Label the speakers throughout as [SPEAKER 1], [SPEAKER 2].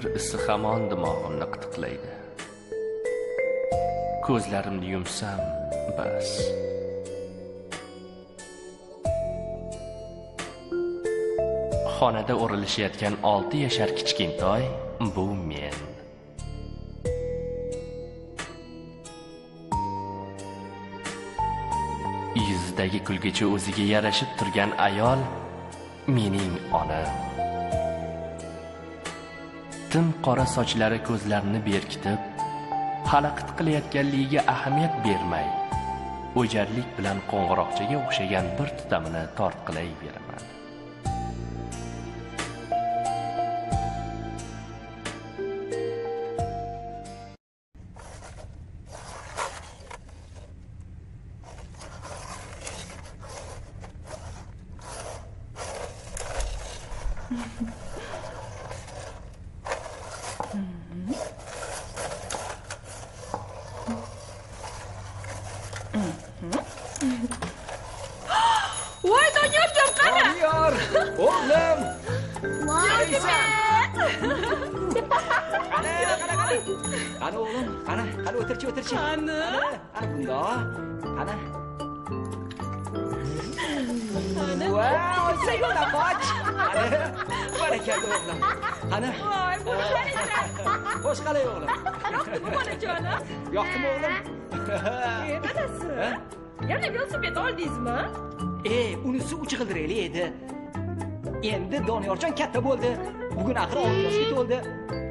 [SPEAKER 1] mehr isi hamon dimog'imni qitiqlaydi. Ko'zlarimni yumsam bas. Xonada o'rilishayotgan olti yashar kichkintoy bu men. Yuzidagi kulgichi o'ziga yarashib turgan ayol mening onam. Tim qora sochlari ko'zlarini berkitib xalaqit qilayotganligiga ahamiyat bermay o'jarlik bilan qo'ng'iroqchaga o'xshagan bir tutamini tortqilayveraman.
[SPEAKER 2] Bo'ldi. Bugun axir olti yoshga to'ldi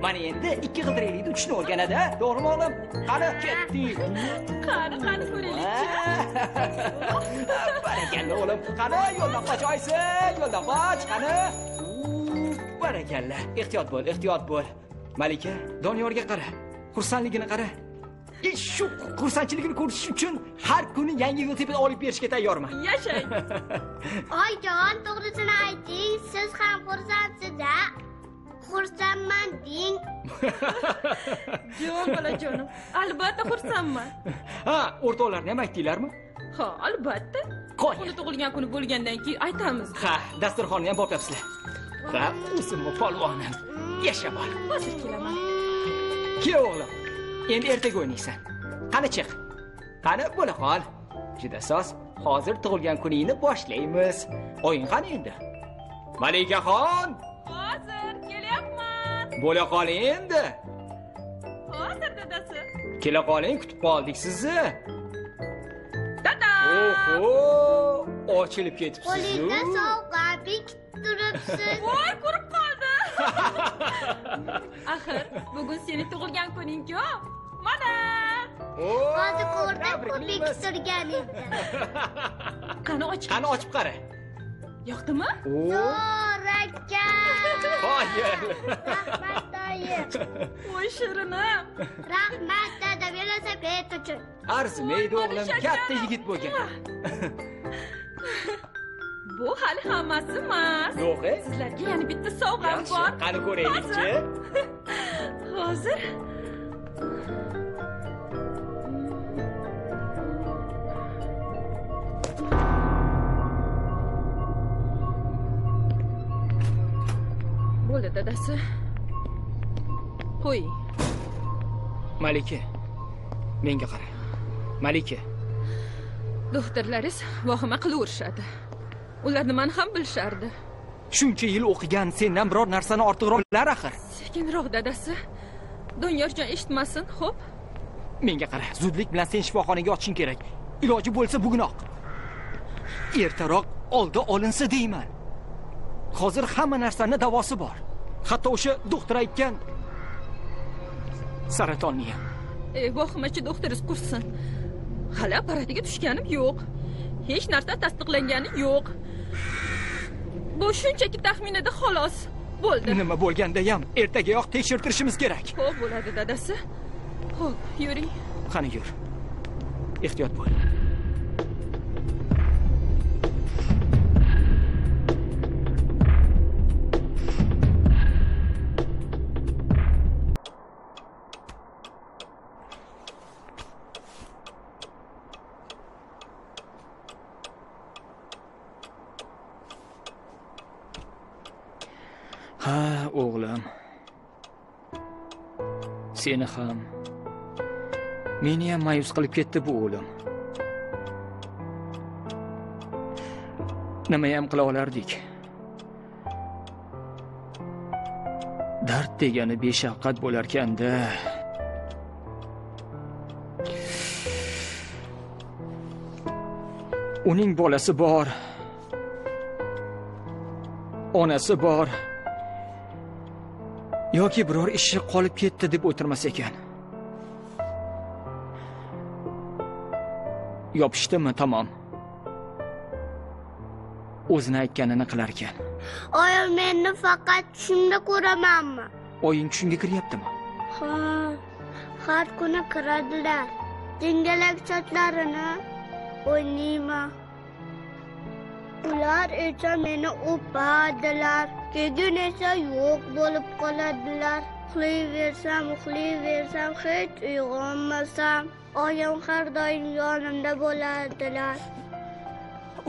[SPEAKER 2] mana endi ikki g'ildiraklikni uchishni o'rganadi to'g'rimi o'g'lim? Qani? Ketdik
[SPEAKER 3] qani qani ko'raylikchi
[SPEAKER 2] barakalla o'g'lim. Qani? Yo'ldan qoch oysin yo'ldan qoch qani? Barakalla. Ehtiyot bo'l ehtiyot bo'l. Malika doniyorga qara. Xursandligini qara shu xursandchiligini ko'rish uchun har kuni yangi velosiped olib berishga tayyorman
[SPEAKER 3] yashang
[SPEAKER 4] Oyijon, to'g'risini ayting, siz ham xursandsiz-a? Xursandman deng.
[SPEAKER 3] jon bolajonim albatta xursandman
[SPEAKER 2] ha o'rtoqlarni ham aytdinglarmi
[SPEAKER 3] ha albatta.
[SPEAKER 2] Qo'y.
[SPEAKER 3] uni tug'ilgan kuni bo'lgandan keyin aytamiz
[SPEAKER 2] ha dasturxonni ham bopyapsizlar ha o'zimni polvonim yasha bor
[SPEAKER 3] hozir kelaman
[SPEAKER 2] kel o'g'lim endi ertaga o'ynaysan. Qani chiq. Qani bo'la qol. Juda soz. Hozir tug'ilgan kuningni boshlaymiz. O'yin qani endi? Malikaxon
[SPEAKER 3] hozir kelyapman.
[SPEAKER 2] Bo'la qoling endi.
[SPEAKER 3] Hozir dadasi.
[SPEAKER 2] Kela qoling kutib qoldik sizni.
[SPEAKER 3] Dada!
[SPEAKER 2] Oho! Ochilib ketibsiz
[SPEAKER 4] Qo'lingda sovg'a bekitib turibsiz.
[SPEAKER 3] voy ko'rib qoldi. Axir bugun seni tug'ilgan kuning-ku mana!
[SPEAKER 4] Hozir ko'rdim-ku bekitib turgan edi.
[SPEAKER 3] qani och
[SPEAKER 2] qani ochib qara?
[SPEAKER 3] Yoqdimi?
[SPEAKER 4] Zo'r aka.
[SPEAKER 2] Qoyil.
[SPEAKER 4] Rahmat doyim.
[SPEAKER 3] voy shirinim
[SPEAKER 4] Rahmat dada velosiped uchun.
[SPEAKER 2] arzimaydi o'g'lim katta yigit bo'lgan
[SPEAKER 3] bu hali hammasi emas
[SPEAKER 2] yo'q e?
[SPEAKER 3] Sizlarga yana bitta sovg'am bor.
[SPEAKER 2] qani ko'raylikchi?
[SPEAKER 3] Hozir bo'ldi dadasi. Qo'y
[SPEAKER 2] malika menga qara. Malika
[SPEAKER 3] doktorlaringiz vahima qilaverishadi. Ular nimani ham bilishardi?
[SPEAKER 2] Shuncha yil o'qigan sendan biror narsani ortiqroq bilar axir.
[SPEAKER 3] Sekinroq dadasi. Doniyorjon eshitmasin xo'p?
[SPEAKER 2] Menga qara zudlik bilan seni shifoxonaga yotishing kerak. Iloji bo'lsa bugunoq. Ertaroq oldi olinsa deyman. Hozir hamma narsani davosi bor hatto o'sha doktor aytgan. Saratonni ham
[SPEAKER 3] ey doktoringiz qursin. Hali apparatiga tushganim yo'q. Hech narsa tasdiqlangani yo'q. Bu shunchaki taxmin edi xolos. Bo'ldi.
[SPEAKER 2] Nima bo'lgandayam ertagayoq tekshirtirishimiz kerak.
[SPEAKER 3] Ho'p bo'ladi dadasi. Ho'p yuring.
[SPEAKER 2] Qani yur. Ehtiyot bo'l seni ham. Meni ham ma'yus qilib ketdi bu o'lim. Nimayam qila olardik? Dard degani beshafqat bo'larkanda. Uning bolasi bor. Onasi bor. Yoki biror ishi qolib ketdi deb o'tirmas ekan. Yopishdimi? Tamom. O'zini aytganini qilar ekan
[SPEAKER 4] oyim meni faqat tushimda ko'ramanmi?
[SPEAKER 2] Oying tushingga kiryaptimi?
[SPEAKER 4] Ha har kuni kiradilar. Jingalak sochlarini o'ynayman. Ular esa meni o'padilar keyin esa yo'q bo'lib qoladilar. Uxlayversam uxlayversam hech uyg'onmasam oyim har doim yonimda bo'ladilar.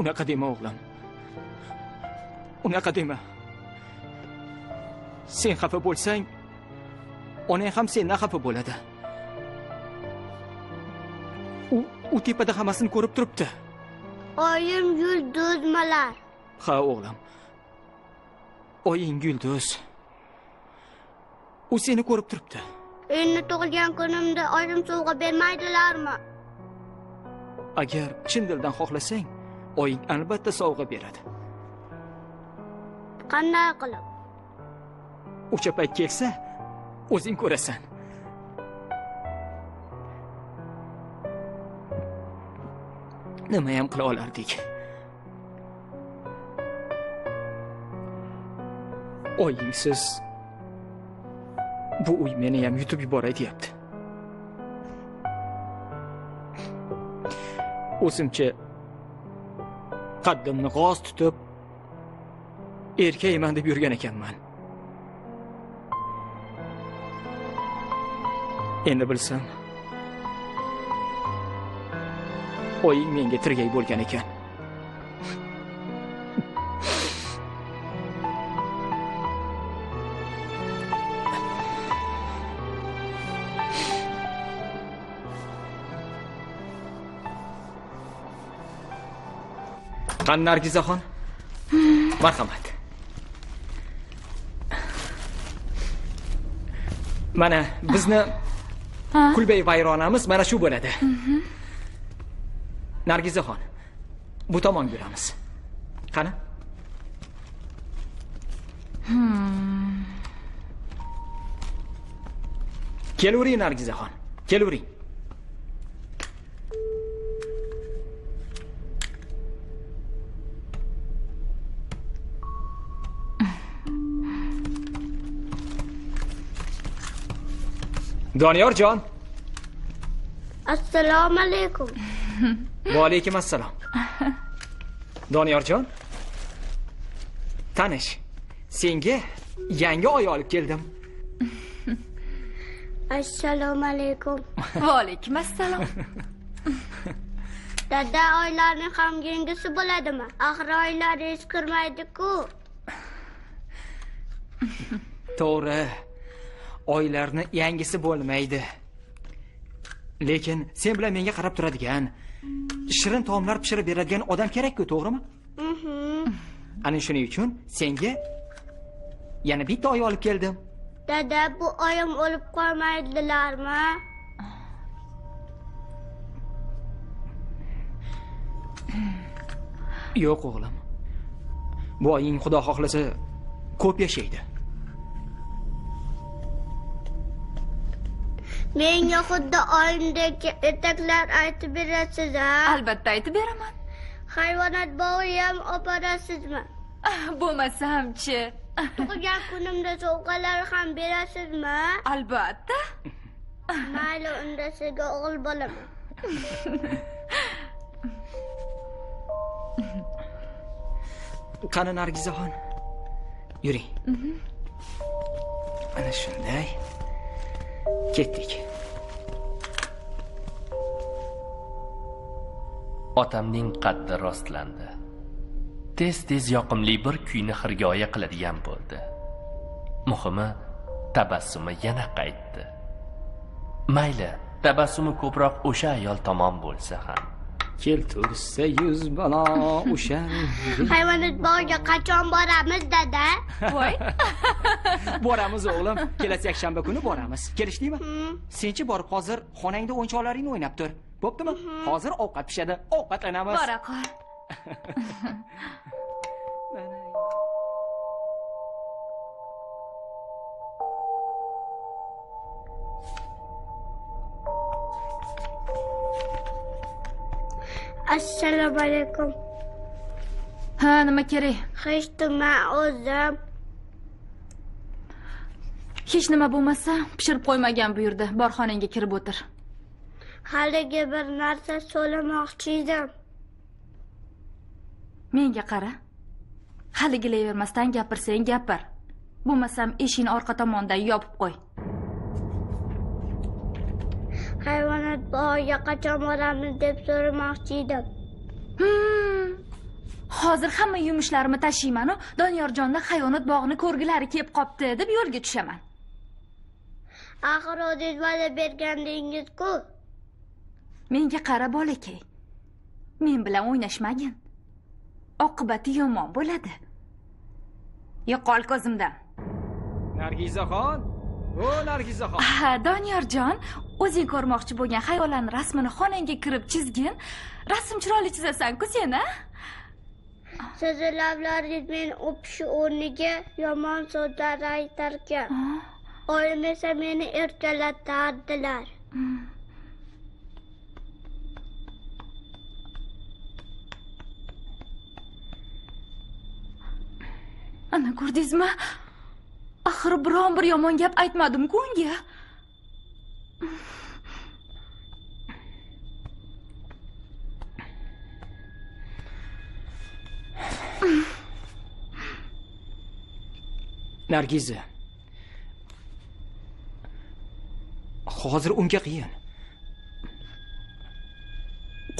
[SPEAKER 2] Unaqa dema o'g'lim. Unaqa dema. Sen xafa bo'lsang onang ham sendan xafa bo'ladi. U u tepada hammasini ko'rib turibdi.
[SPEAKER 4] Oyim yulduzmalar.
[SPEAKER 2] Ha o'g'lim oying yulduz. U seni ko'rib turibdi.
[SPEAKER 4] Endi tug'ilgan kunimda oyim sovg'a bermaydilarmi?
[SPEAKER 2] Agar chin dildan xohlasang oying albatta sovg'a beradi.
[SPEAKER 4] Qanday qilib?
[SPEAKER 2] O'sha payt kelsa o'zing ko'rasan. Nimayam qila olardik oyingsiz bu uy meniyam yutib yuboray deyapti. O'zimcha qaddimni g'oz tutib erkakman deb yurgan ekanman. Endi bilsam oying menga tirgak bo'lgan ekan. Qani nargizaxon? Marhamat. Mana bizni kulbay vayronamiz mana shu bo'ladi. Nargizaxon bu tomonga yuramiz. Qani? Kelavering nargizaxon kelavering doniyorjon
[SPEAKER 4] assalomu alaykum.
[SPEAKER 2] Va alaykum assalom doniyorjon tanish senga yangi oy olib keldim.
[SPEAKER 4] Assalomu alaykum.
[SPEAKER 3] Va alaykum assalom
[SPEAKER 4] dada oylarning ham yengisi bo'ladimi? Axir oylar hech kirmaydi-ku.
[SPEAKER 2] To'g'ri oylarni yangisi bo'lmaydi. Lekin sen bilan menga qarab turadigan shirin taomlar pishirib beradigan odam kerak-ku to'g'rimi? Ana shuning uchun senga yana bitta oy olib keldim.
[SPEAKER 4] Dada bu oyim o'lib qolmaydilarmi?
[SPEAKER 2] Yo'q o'g'lim. Bu oying xudo xohlasa ko'p yashaydi
[SPEAKER 4] menga xuddi oyimdek ertaklar aytib berasiz a
[SPEAKER 3] albatta aytib beraman.
[SPEAKER 4] Hayvonot bog'iga ham olib borasizmi
[SPEAKER 3] bo'lmasamchi
[SPEAKER 4] tug'ilgan kunimda sovg'alar ham berasizmi?
[SPEAKER 3] Albatta.
[SPEAKER 4] Mayli unda sizga o'g'il bo'laman.
[SPEAKER 2] Qani nargizaxon yuring. Ana shunday ketdik.
[SPEAKER 1] Otamning qaddi rostlandi. Tez tez yoqimli bir kuyni xirgoya qiladigan bo'ldi. Muhimi tabassumi yana qaytdi. Mayli tabassumi ko'proq o'sha ayol tomon bo'lsa ham.
[SPEAKER 2] Keltursa yuz balo o'sha
[SPEAKER 4] hayvonot bog'iga qachon boramiz dada?
[SPEAKER 5] Voy.
[SPEAKER 2] Boramiz o'g'lim. Kelasi yakshanba kuni boramiz. Kelishdikmi
[SPEAKER 4] Hmm.
[SPEAKER 2] senchi borib hozir xonangda o'yinchoqlaringni o'ynab tur. Bo'ptimi? Hozir ovqat pishadi. Ovqatlanamiz.
[SPEAKER 5] Bora qol
[SPEAKER 4] assalomu alaykum.
[SPEAKER 5] Ha nima kerak?
[SPEAKER 4] Hech nima o'zim.
[SPEAKER 5] Hech nima bo'lmasa pishirib qo'ymagan bu yerda. Bor xonangga kirib o'tir.
[SPEAKER 4] Haligi bir narsa so'ramoqchi edim.
[SPEAKER 5] Menga qara. Haligilayvermasdan gapirsang gapir. Bo'lmasam eshikni orqa tomondan yopib qo'y
[SPEAKER 4] hayvonot bog'iga qachon boramiz deb so'ramoqchi edim.
[SPEAKER 5] Hozir hamma yumushlarimni tashlaymanu doniyorjonni hayvonot bog'ini ko'rgilari kelib qopti deb yo'lga tushaman.
[SPEAKER 4] Axir o'zingiz va'da bergandingiz-ku.
[SPEAKER 5] Menga qara bolakay. Men bilan o'ynashmagin. Oqibati yomon bo'ladi. Yo'qol ko'zimdan.
[SPEAKER 2] Nargizaxon o nargizaxon
[SPEAKER 5] ha doniyorjon o'zing ko'rmoqchi bo'lgan hayvonlarni rasmini xonangga kirib chizgin. Rasm chiroyli chizasan-ku sen a
[SPEAKER 4] sizni lablaringiz meni o'pishi o'rniga yomon so'zlar aytarkan. Oyim esa meni erkalatardilar
[SPEAKER 5] ana ko'rdingizmi axir biron bir yomon gap aytmadim-ku unga.
[SPEAKER 2] Nargiza. Hozir unga qiyin.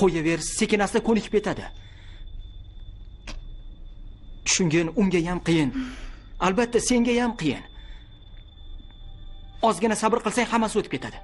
[SPEAKER 2] Qo'yaver sekin asta ko'nikib ketadi. Tushungin unga ham qiyin. Albatta senga ham qiyin. Ozgina sabr qilsang hammasi o'tib ketadi.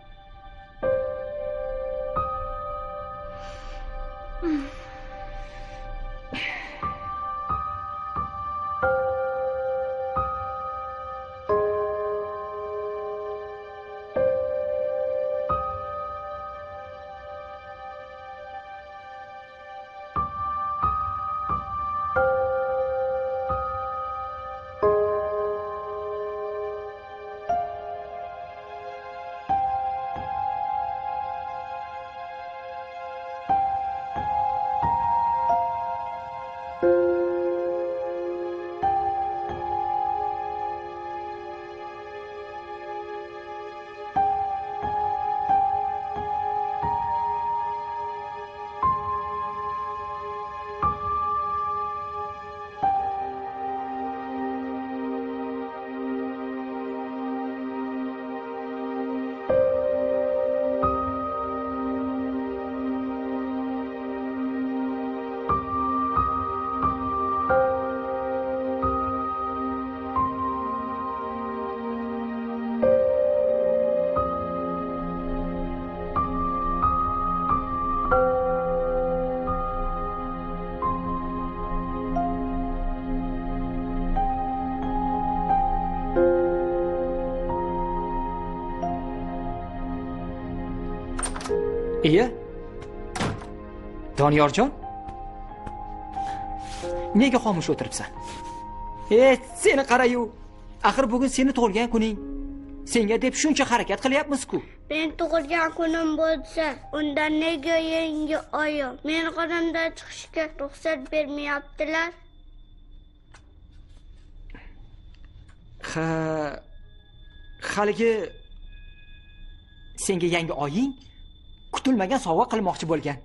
[SPEAKER 2] Iya. Doniyorjon? Nega xomush o'tiribsan? E seni qarayu. Axir bugun seni tug'ilgan kuning. Senga deb shuncha harakat qilyapmiz-ku.
[SPEAKER 4] Men tug'ilgan kunim bo'lsa undan nega yangi oyim? Meni qonimdan chiqishga ruxsat bermayaptilar.
[SPEAKER 2] Ha haligi senga yangi oying kutilmagan sovg'a qilmoqchi bo'lgan.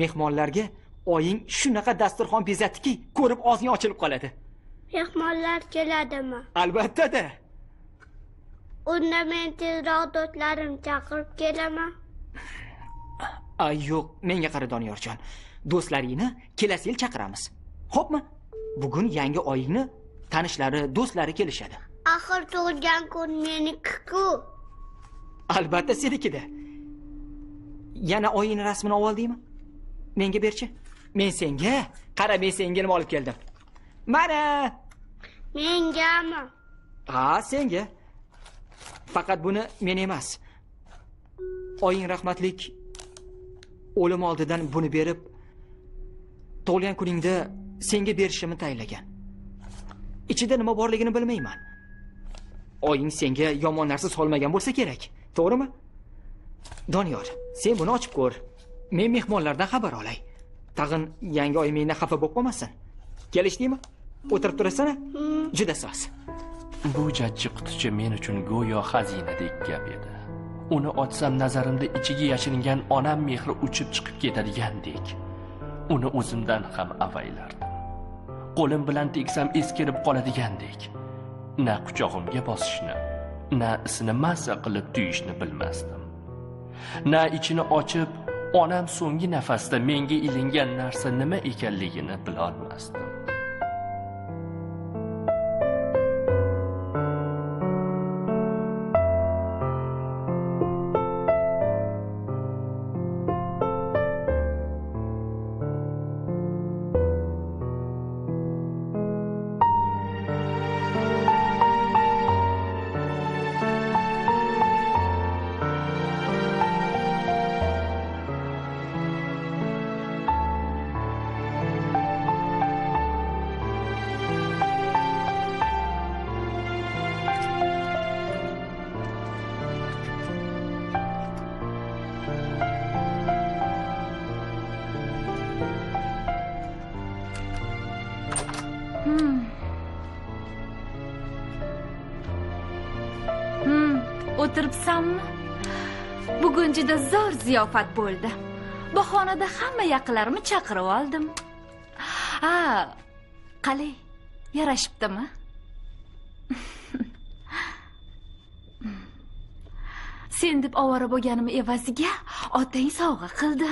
[SPEAKER 2] Mehmonlarga oying shunaqa dasturxon bezatdiki ko'rib og'zing ochilib qoladi.
[SPEAKER 4] Mehmonlar keladimi?
[SPEAKER 2] Albatta-da
[SPEAKER 4] unda men tezroq do'stlarim chaqirib kelaman.
[SPEAKER 2] Ay yo'q menga qara doniyorjon. Do'stlaringni kelasi yil chaqiramiz. Xo'pmi? Bugun yangi oyingni tanishlari do'stlari kelishadi.
[SPEAKER 4] Axir tug'ilgan kun meniki-ku
[SPEAKER 2] albatta senikida yana oyingni rasmini olib oldingmi menga berchi. Men senga qara men senga nima olib keldim? Mana!
[SPEAKER 4] Mengami?
[SPEAKER 2] ha senga. Faqat buni men emas. Oying rahmatlik o'lim oldidan buni berib tug'ilgan kuningda senga berishimni tayinlagan. Ichida nima borligini bilmayman. Oying senga yomon narsa solmagan bo'lsa kerak to'g'rimi? Doniyor sen buni ochib ko'r men mehmonlardan xabar olay tag'in yangi oy mendan xafa bo'lib qolmasin kelishdingmi o'tirib turasan juda soz
[SPEAKER 1] Bu jajji quticha men uchun go'yo xazinadek gap edi. Uni ochsam nazarimda ichiga yashiringan onam mehri uchib chiqib ketadigandek. Uni o'zimdan ham avaylardim. Qo'lim bilan tegsam eskirib qoladigandek. Na quchog'imga bosishni, na isini mazza qilib tuyishni bilmasdim. Na ichini ochib, onam so'nggi nafasda menga ilingan narsa nima ekanligini bilolmasdim.
[SPEAKER 5] O'tiribsanmi? Bugun juda zo'r ziyofat bo'ldi. Bahonada hamma yaqinlarimni chaqirib oldim. Ha, qalay? Yarashibdimi? Sen deb ovora bo'lganim evaziga otang sovg'a qildi.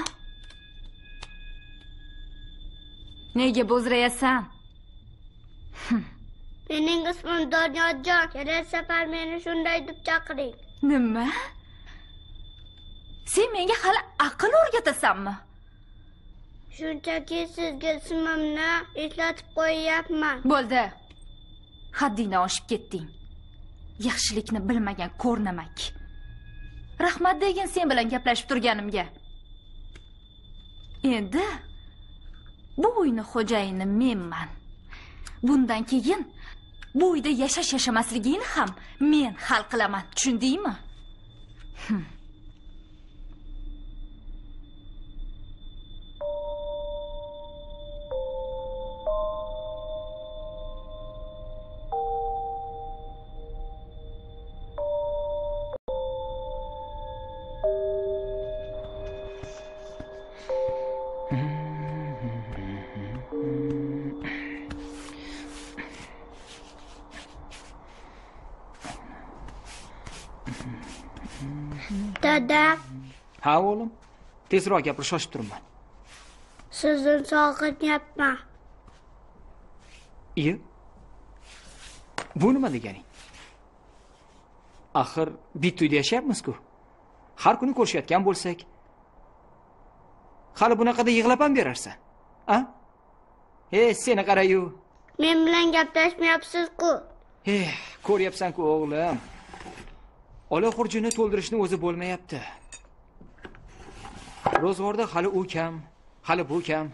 [SPEAKER 5] Nega bo'zrayasan?
[SPEAKER 4] Mening ismim Doniyorjon. kelar safar meni shunday deb chaqiring.
[SPEAKER 5] Nima? Sen menga hali aql o'rgatasanmi?
[SPEAKER 4] Shunchaki sizga ismimni eslatib qo'yyapman.
[SPEAKER 5] Bo'ldi. Haddingdan oshib ketding. Yaxshilikni bilmagan ko'rnamak. Rahmat degin sen bilan gaplashib turganimga. Endi bu uyni xo'jayini menman. Bundan keyin bu uyda yashash yashamasligingni ham men hal qilaman. Tushundingmi?
[SPEAKER 4] Dada,
[SPEAKER 2] ha o'g'lim tezroq gapir shoshib turibman.
[SPEAKER 4] Sizni sog'inyapman.
[SPEAKER 2] iye. Bu nima deganing? Axir bitta uyda yashayapmiz-ku. Har kuni ko'rishayotgan bo'lsak. Hali bunaqada yig'lab ham berarsan a? E seni qarayu.
[SPEAKER 4] Men bilan gaplashmayapsiz-ku.
[SPEAKER 2] Eh, ko'ryapsan-ku o'g'lim. Ola xurjini to'ldirishni o'zi bo'lmayapti. Ro'zg'orda hali u kam, hali bu kam.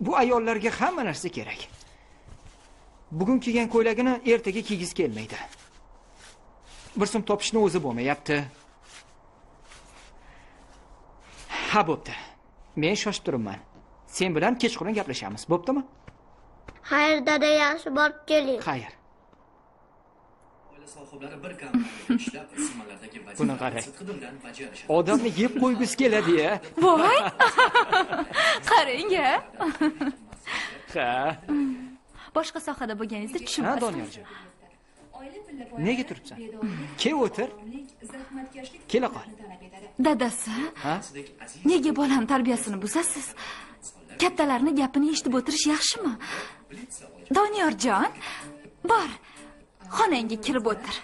[SPEAKER 2] Bu ayollarga hamma narsa kerak. Bugun kiygan ko'ylagini ertaga kiygisi kelmaydi. Bir so'm topishni o'zi bo'lmayapti. Ha, bo'pti. Men shoshib turibman. Sen bilan kechqurun gaplashamiz, bo'ptimi?
[SPEAKER 4] Xayr, dada, yaxshi borib keling.
[SPEAKER 2] Xayr.
[SPEAKER 6] Sohiblari bir kompaniyada ishlab isitmalardagi
[SPEAKER 2] Buni qarang.
[SPEAKER 6] vazifalarni sidqidildan bajarishadi
[SPEAKER 2] Odamni yeb qo'ygisi keladi-ya.
[SPEAKER 5] Voy! Qarang-a.
[SPEAKER 2] Ha.
[SPEAKER 5] Boshqa sohada bo'lganingizda
[SPEAKER 2] Ha,
[SPEAKER 5] tushunmasdim.
[SPEAKER 2] Doniyorjon. Nega turibsan? Kel o'tir. Kela qol.
[SPEAKER 5] Dadasi,
[SPEAKER 2] Ha?
[SPEAKER 5] nega bolani tarbiyasini buzasiz? Kattalarni gapini eshitib o'tirish yaxshimi? Doniyorjon, bor. Xonangga kirib o'tir.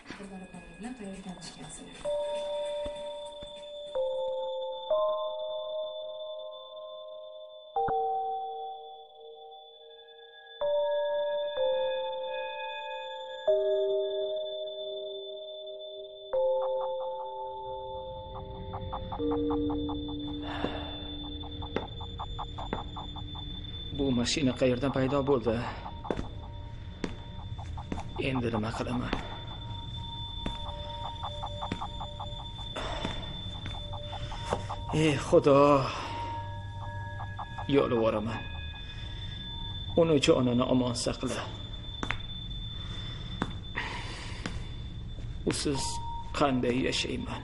[SPEAKER 2] Bu mashina qayerdan paydo bo'ldi? Endi nima qilaman? Ey Xudo. Yolvoraman. Uni jonini omon saqla. Usiz qanday yashayman?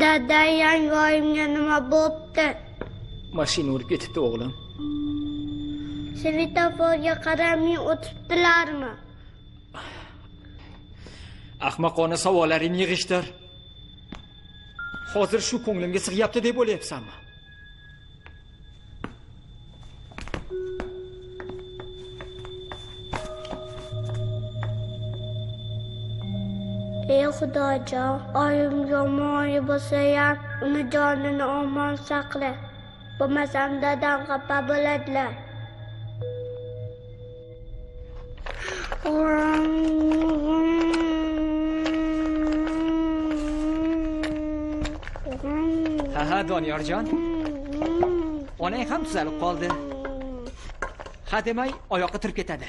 [SPEAKER 4] Dada yangi oyimga nima bo'pti?
[SPEAKER 2] Mashina urib ketibdi o'g'lim.
[SPEAKER 4] Svetoforga qaramay o'tibdilarmi?
[SPEAKER 2] Ahmoqona savollaringni yig'ishtir. Hozir shu ko'nglimga sig'yapti deb o'ylayapsanmi?
[SPEAKER 4] Ey Xudojon, oyim yomon bo'lsa ham uni jonini omon saqla. Bo'lmasam dadam xafa bo'ladilar.
[SPEAKER 2] Ha ha Doniyorjon. Onang ham tuzalib qoldi. Ha demay oyoqqa turib ketadi.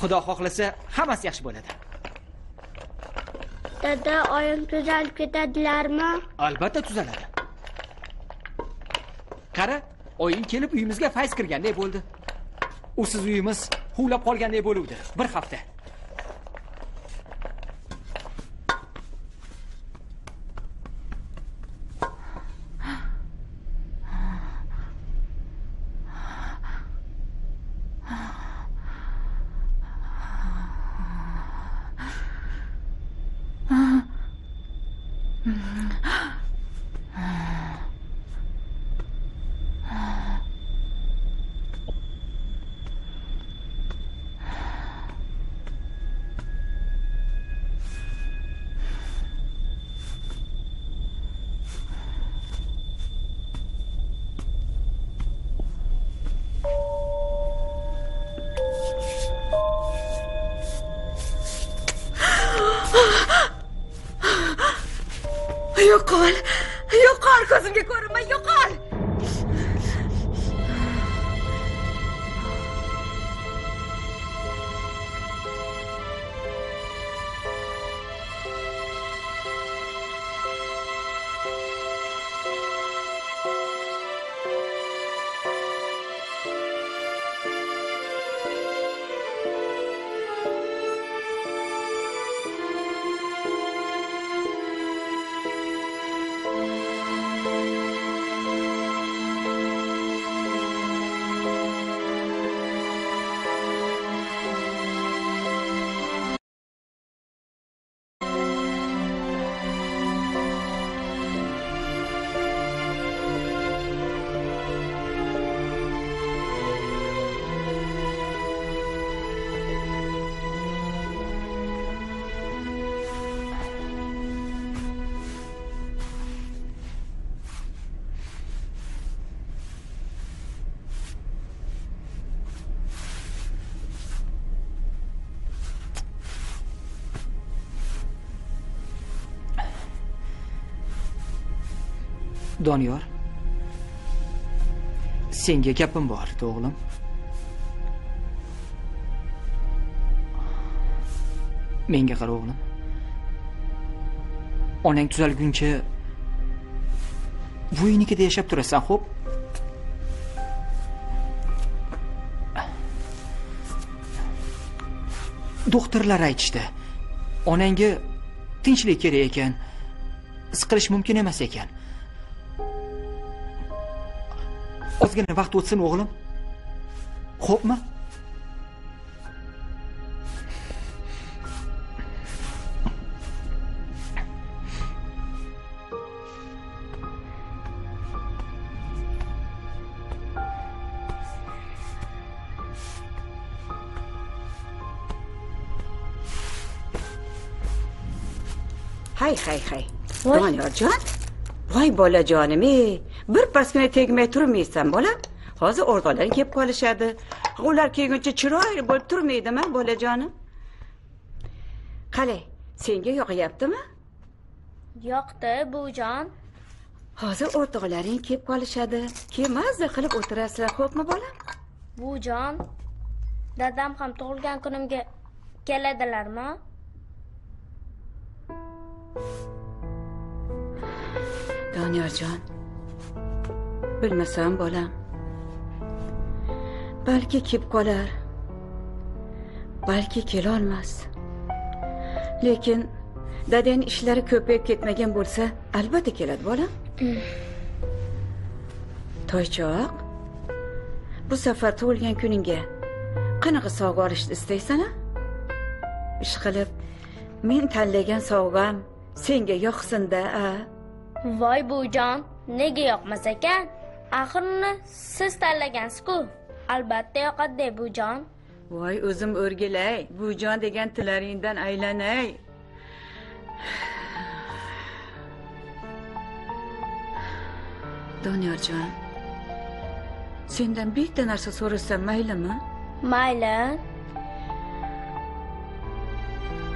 [SPEAKER 2] Xudo xohlasa hammasi yaxshi bo'ladi.
[SPEAKER 4] Dada oyim tuzalib ketadilarmi?
[SPEAKER 2] Albatta tuzaladi. Qara, oying kelib uyimizga fayz kirganday bo'ldi. Usiz uyimiz huvlab qolganday bo'luvdi. Bir hafta. Doniyor. Senga gapim bor, o'g'lim. Menga qara o'g'lim. Onang tuzalguncha bu uynikida yashab turasan, xo'p? Doktorlar aytishdi. Onangga tinchlik kerak ekan. Siqilish mumkin emas ekan. از گنه وقت دو چه
[SPEAKER 7] نوغلم خوب ما
[SPEAKER 8] های
[SPEAKER 7] خی خی دانیار جان وای بالا جانمی bir pasgina tegmay turmaysan bolam hozir o'rtoqlaring kelib qolishadi. Ular kelguncha chiroyli bo'lib turmaydimi bolajonim? Qalay senga yoqyaptimi?
[SPEAKER 9] Yoqdi buvijon.
[SPEAKER 7] Hozir o'rtoqlaring kelib qolishadi. Keyin mazza qilib o'tirasizlar xo'pmi bolam
[SPEAKER 9] buvijon dadam ham tug'ilgan kunimga keladilarmi?
[SPEAKER 7] Doniyorjon bilmasam bolam. Balki kelib qolar. Balki kelolmas. Lekin dadang ishlari ko'payib ketmagan bo'lsa albatta keladi bolam. Toychoq bu safar tug'ilgan kuningga qanaqa sovg'a olishni istaysan a? Ishqilib men tanlagan sovg'am senga yoqsin-da a?
[SPEAKER 9] Voy buvijon nega yoqmas ekan? Axir siz tanlagansiz-ku. Albatta yoqadi buvijon
[SPEAKER 7] voy o'zim o'rgilay. Buvijon degan tilaringdan aylanay. Doniyorjon sendan bitta narsa so'rasam maylimi?
[SPEAKER 9] Mayli.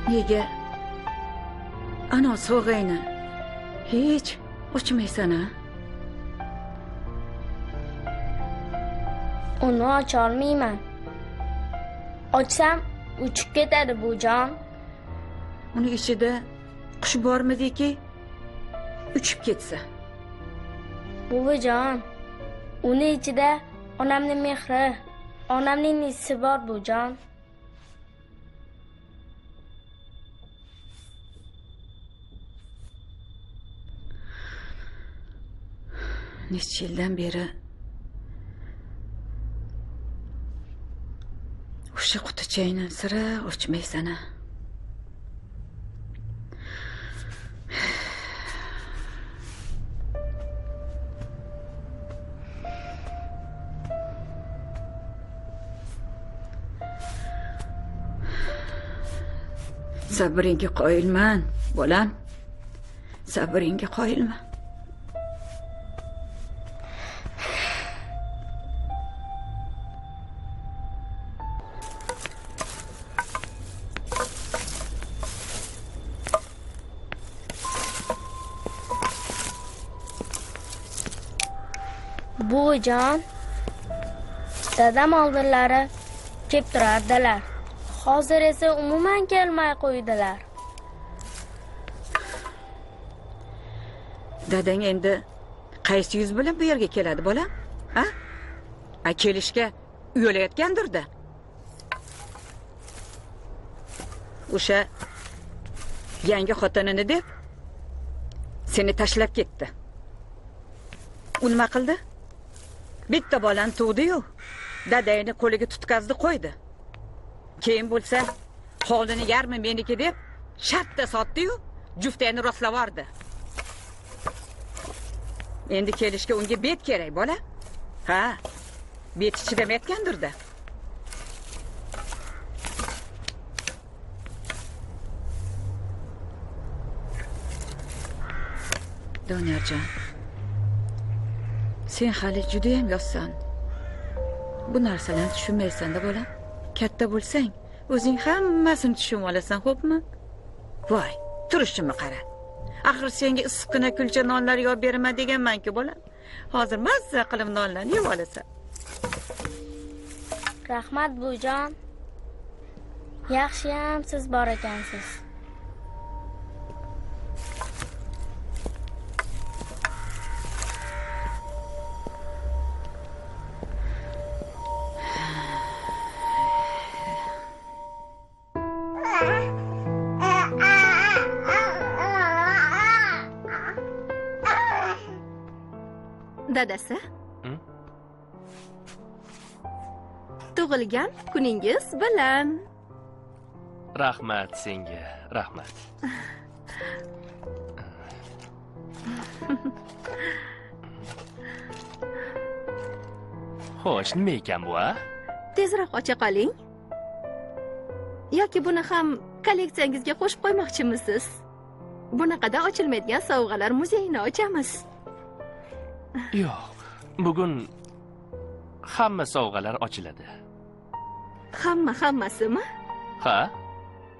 [SPEAKER 7] Nega? Ana sovg'angni hech ochmaysan a
[SPEAKER 9] uni ocholmayman ochsam uchib ketadi buvijon
[SPEAKER 7] uni ichida qush bormidiki uchib ketsa.
[SPEAKER 9] Buvijon uni ichida onamning mehri onamning isi bor buvijon
[SPEAKER 7] necha yildan beri o'sha qutichangni sira ochmaysan a sabringga qoyilman bolam. Sabringga qoyilman
[SPEAKER 9] oyijon dadam oldinlari kelib turardilar. Hozir esa umuman kelmay qo'ydilar.
[SPEAKER 7] Dadang endi qaysi yuz bilan bu yerga keladi bola? A a kelishga uyalayotgandirda. O'sha yangi xotinini deb seni tashlab ketdi. U nima qildi? Bitta bolani tug'diyu dadangni qo'liga tutkazdi qo'ydi. Keyin bo'lsa hovlini yarmi meniki deb shartta sotdiyu juftangni rostlab yubordi. Endi kelishga unga bet kerak bola. Ha beti chidamayotgandirda doniyorjon sen hali judayam yoshsan bu narsalarni tushunmaysanda bolam. Katta bo'lsang o'zing hammasini tushunib olasan xo'pmi? Voy turishimni qara. Axir senga issiqqina kulcha nonlar yop beraman deganmanku bolam. Hozir mazza qilib nonlarni yeb olasan.
[SPEAKER 9] Rahmat buvijon yaxshiyam siz bor ekansiz.
[SPEAKER 10] Dadasi?
[SPEAKER 1] Hmm?
[SPEAKER 10] tug'ilgan kuningiz bilan.
[SPEAKER 1] Rahmat senga. Rahmat. Xo'sh nima ekan bu a?
[SPEAKER 10] Tezroq ocha qoling. Yoki buni ham kolleksiyangizga qo'shib qo'ymoqchimisiz? Bunaqada ochilmaydigan sovg'alar muzeyini ochamiz
[SPEAKER 1] yo'q bugun hamma sovg'alar ochiladi.
[SPEAKER 10] Hamma hammasimi?
[SPEAKER 1] Ha?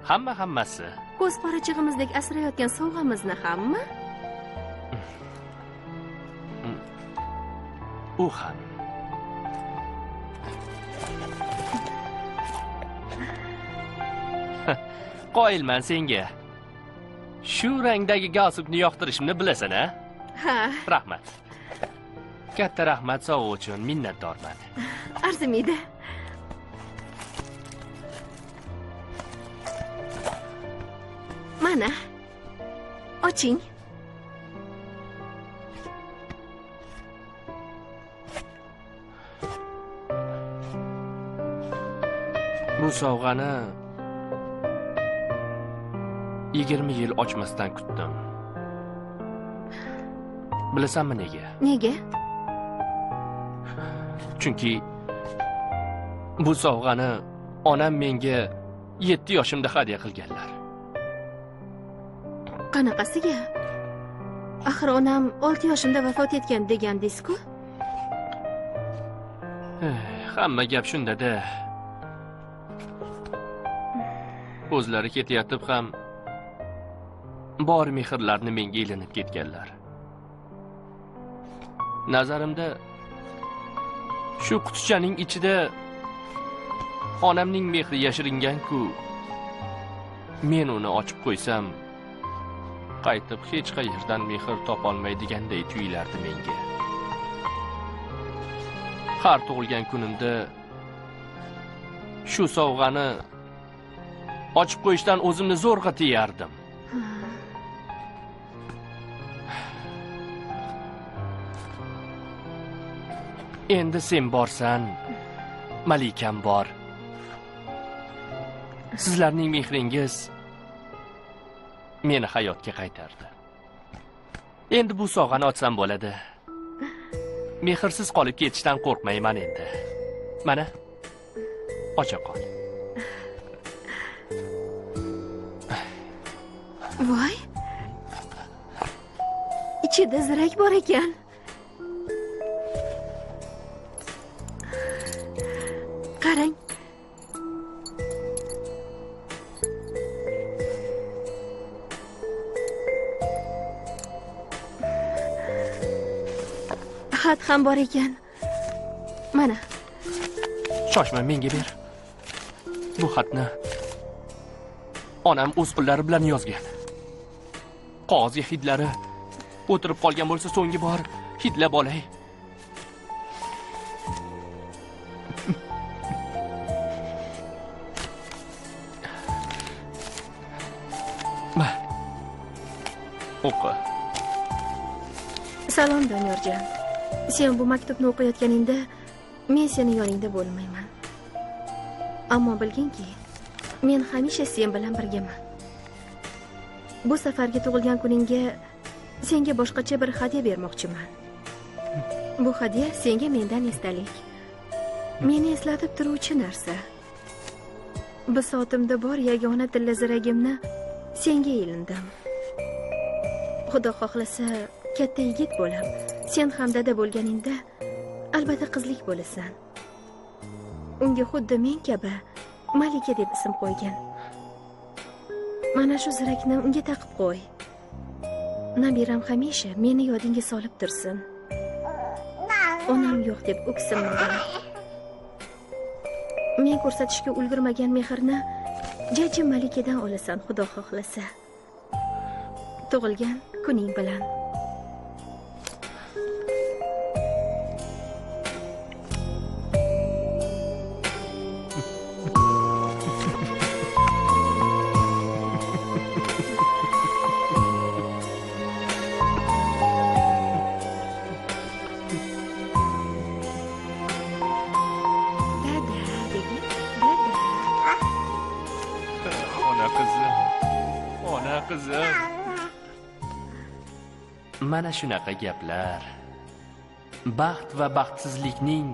[SPEAKER 1] Hamma hammasi.
[SPEAKER 10] Ko'z qorachig'imizdek asrayotgan sovg'amizni hammi
[SPEAKER 1] u ham. Qoyilman senga. Shu rangdagi galstukni yoqtirishimni bilasan a
[SPEAKER 10] ha.
[SPEAKER 1] Rahmat katta rahmat sovg'a uchun minnatdorman.
[SPEAKER 10] Arzimaydi. Mana oching.
[SPEAKER 1] Bu sovg'ani yigirma yil ochmasdan kutdim. Bilasanmi nega?
[SPEAKER 10] Nega
[SPEAKER 1] chunki bu sovg'ani onam menga yetti yoshimda hadya qilganlar.
[SPEAKER 10] Qanaqasiga? Axir onam olti yoshimda vafot etgan degandingiz-ku
[SPEAKER 1] Eh, hamma gap shunda-da o'zlari ketayotib ham bor mehrlarini menga ilinib ketganlar. Nazarimda shu qutichaning ichida xonamning mehri yashiringan-ku. Men uni ochib qo'ysam qaytib hech qayerdan mehr topolmaydiganday tuyulardi menga. Har tug'ilgan kunimda shu sovg'ani ochib qo'yishdan o'zimni zo'rg'a tiyardim. Endi sen borsan. Malikam bor. Sizlarning mehringiz meni hayotga qaytardi. Endi bu sovg'ani ochsam bo'ladi. Mehrsiz qolib ketishdan qo'rqmayman endi. Mana ocha qol.
[SPEAKER 10] Voy. Ichida zirak bor ekan. Ham bor ekan. Mana.
[SPEAKER 1] Shoshma menga ber. Bu xatni onam o'z qo'llari bilan yozgan. Qog'ozga hidlari o'tirib qolgan bo'lsa so'nggi bor. Hidlab olay. O'qi.
[SPEAKER 10] Salom doniyorjon sen bu maktubni o'qiyotganingda men seni yoningda bo'lmayman. Ammo bilginki men hamisha sen bilan birgaman. Bu safargi tug'ilgan kuningga senga boshqacha bir hadya bermoqchiman. Bu hadya senga mendan esdalik. Meni eslatib turuvchi narsa. Bisotimda bor yagona tilla ziragimni senga ilindim. Xudo xohlasa katta yigit bo'lib sen ham dada bo'lganingda albatta qizlik bo'lasan. Unga xuddi men kabi malika deb ism qo'ygin mana shu zirakni unga taqib qo'y. Nabiram hamisha meni yodingga solib tursin. Onam yo'q deb o'ksinmagan men ko'rsatishga ulgurmagan mehrni jajji malikadan olasan xudo xohlasa. Tug'ilgan kuning bilan.
[SPEAKER 1] Mana shunaqa gaplar. Baxt va baxtsizlikning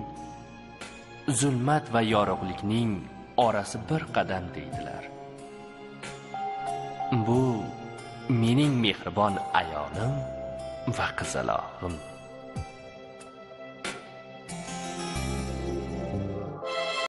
[SPEAKER 1] zulmat va yorug'likning orasi bir qadam deydilar. Bu mening mehribon ayolim va qizalog'im